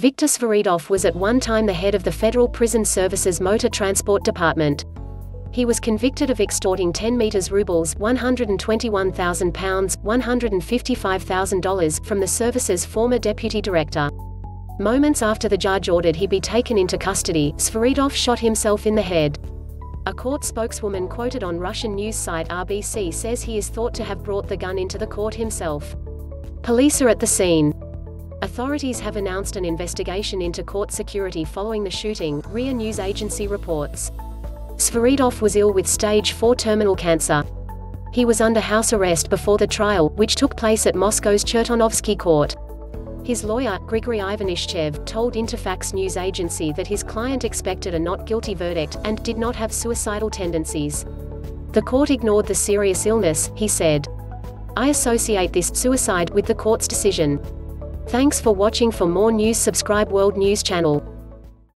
Viktor Sviridov was at one time the head of the Federal Prison Services Motor Transport Department. He was convicted of extorting 10 meters rubles, 121,000 pounds, $155,000 from the service's former deputy director. Moments after the judge ordered he be taken into custody, Sviridov shot himself in the head. A court spokeswoman quoted on Russian news site RBC says he is thought to have brought the gun into the court himself. Police are at the scene. Authorities have announced an investigation into court security following the shooting, RIA News Agency reports. Sviridov was ill with stage 4 terminal cancer. He was under house arrest before the trial, which took place at Moscow's Chertanovsky court. His lawyer, Grigory Ivanishchev, told Interfax news agency that his client expected a not guilty verdict, and did not have suicidal tendencies. The court ignored the serious illness, he said. I associate this suicide with the court's decision. Thanks for watching for more news subscribe World News channel.